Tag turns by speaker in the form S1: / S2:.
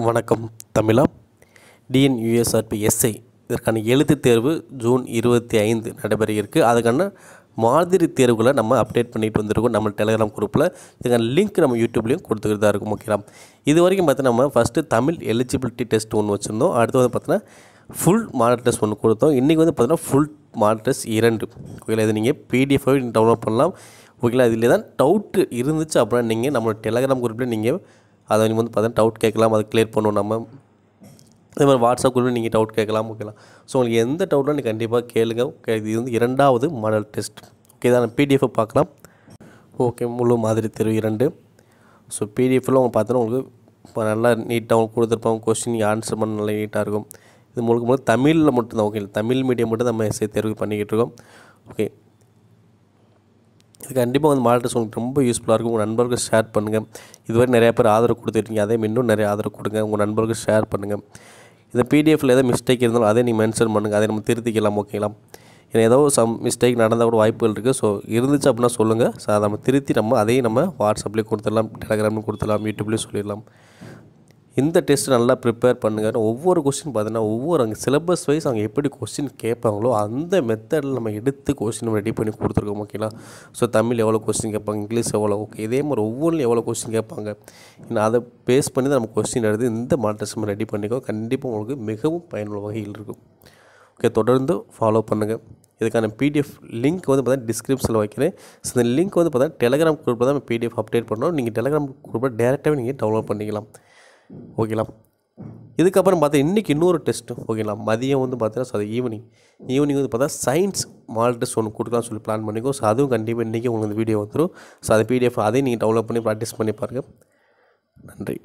S1: வணக்கம் தமிழா. TNUSRB SI இதற்கான எழுத்துத் தேர்வு ஜூன் இருபத்தி ஐந்து நடைபெற இருக்குது அதுக்கான மாதிரி தேர்வுகளை நம்ம அப்டேட் பண்ணிட்டு வந்திருக்கோம் நம்ம டெலிகிராம் குரூப்பில் இதுக்கான லிங்க் நம்ம யூடியூப்லேயும் கொடுத்துக்கிட்டு தான் இருக்கும் ஓகேலாம் இது வரைக்கும் பார்த்தீங்கன்னா நம்ம ஃபஸ்ட்டு தமிழ் எலிஜிபிலிட்டி டெஸ்ட் ஒன்று வச்சுருந்தோம். அடுத்து வந்து பார்த்தீங்கன்னா ஃபுல் மாடல் டெஸ்ட் ஒன்று கொடுத்தோம். இன்றைக்கி வந்து பார்த்தீங்கன்னா ஃபுல் மாடல் டெஸ்ட் இரண்டு. ஓகேங்களா இது நீங்கள் பிடிஎஃபாக டவுன்லோட் பண்ணலாம். ஓகேங்களா இதில் தான் டவுட்டு இருந்துச்சு அப்படின்னா நீங்கள் நம்மளோட டெலிகிராம் குரூப்பில் நீங்கள் அதை வந்து பார்த்தீங்கன்னா டவுட் கேட்கலாம் அதை கிளியர் பண்ணுவோம் நம்ம. அதே மாதிரி வாட்ஸ்அப் குரூப்பில் நீங்கள் டவுட் கேட்கலாம் ஓகேலாம் ஸோ உங்களுக்கு எந்த டவுட்டும் நீங்கள் கண்டிப்பாக கேளுங்க ஓகே இது வந்து இரண்டாவது மாடல் டெஸ்ட் ஓகே தான் பிடிஎஃப் பார்க்கலாம். ஓகே முழு மாதிரி தெருவு இரண்டு. ஸோ பிடிஎஃப்பில் அவங்க பார்த்தோன்னா உங்களுக்கு இப்போ நல்லா நீட்டாக அவங்க கொடுத்துருப்பாங்க கொஸ்டின் ஆன்சர் பண்ண நல்லா நீட்டாக இருக்கும். இது முழுக்க முழுக்க தமிழில் மட்டும்தான் ஓகே தமிழ் மீடியம் மட்டும் நம்ம தேர்வு பண்ணிக்கிட்டு இருக்கோம். ஓகே இது கண்டிப்பாக வந்து மாடல் உங்களுக்கு ரொம்ப யூஸ்ஃபுல்லாக இருக்கும். உங்கள் நண்பர்களுக்கு ஷேர் பண்ணுங்கள் இதுவரை நிறையா பேர் ஆதரவு கொடுத்துருக்கீங்க. அதே இன்னும் நிறைய ஆதரவு கொடுங்க. உங்கள் நண்பர்களுக்கு ஷேர் பண்ணுங்கள் இந்த பிடிஎஃப்பில் ஏதோ மிஸ்டேக் இருந்தாலும் அதே நீங்கள் மென்ஷன் பண்ணுங்கள் அதை நம்ம திருத்திக்கலாம் ஓகேங்களா ஏன்னா ஏதோ சம் மிஸ்டேக் நடந்தால் கூட வாய்ப்புகள் இருக்குது ஸோ இருந்துச்சு அப்படின்னா சொல்லுங்கள் ஸோ அதை நம்ம திருத்தி நம்ம அதையும் நம்ம வாட்ஸ்அப்லேயே கொடுத்துடலாம். டெலகிராம்லேயும் கொடுத்துடலாம். யூடியூப்லேயும் சொல்லிடலாம். இந்த டெஸ்ட் நல்லா ப்ரிப்பேர் பண்ணுங்கள் ஒவ்வொரு கொஸ்டின் பார்த்தீங்கன்னா ஒவ்வொரு அங்கே சிலபஸ் வைஸ் அவங்க எப்படி கொஸ்டின் கேட்பாங்களோ அந்த மெத்தடில் நம்ம எடுத்து கொஸ்டின் ரெடி பண்ணி கொடுத்துருக்கோம் ஓகேங்களா ஸோ தமிழ் எவ்வளோ கொஸ்டின் கேட்பாங்க இங்கிலீஷ் எவ்வளோ ஓகே இதே மாதிரி ஒவ்வொன்றும் எவ்வளோ கொஸ்டின் கேட்பாங்க. இன்னும் அதை பேஸ் பண்ணி தான் நம்ம கொஸ்டின் எடுத்து இந்த மாடல் டெஸ்ட் நம்ம ரெடி பண்ணிக்கோ கண்டிப்பாக உங்களுக்கு மிகவும் பயனுள்ள வகையில் இருக்கும். ஓகே தொடர்ந்து ஃபாலோ பண்ணுங்கள் இதுக்கான பிடிஎஃப் லிங்க் வந்து பார்த்தீங்கன்னா டிஸ்கிரிப்ஷனில் வைக்கிறேன். ஸோ இந்த லிங்க் வந்து பார்த்தீங்கன்னா டெலகிராம் குரூப்பில் தான் பிடிஎஃப் அப்டேட் பண்ணோம் நீங்கள் டெலகிராம் குரூப்பில் டேரெக்டாகவே நீங்கள் டவுன்லோட் பண்ணிக்கலாம். ஓகேங்களா இதுக்கப்புறம் பார்த்தா இன்றைக்கி இன்னொரு டெஸ்ட்டு ஓகேங்களா மதியம் வந்து பார்த்தீங்கன்னா அது ஈவினிங் ஈவினிங் வந்து பார்த்தா சயின்ஸ் மால் டெஸ்ட் ஒன்று கொடுக்கலாம்னு சொல்லி பிளான் பண்ணிக்கோ. ஸோ அதுவும் கண்டிப்பாக இன்றைக்கி உங்களுக்கு இந்த வீடியோ வந்துடும் ஸோ அது பிடிஎஃப் அதையும் நீங்கள் டவுன்லோட் பண்ணி ப்ராக்டிஸ் பண்ணி பாருங்கள் நன்றி.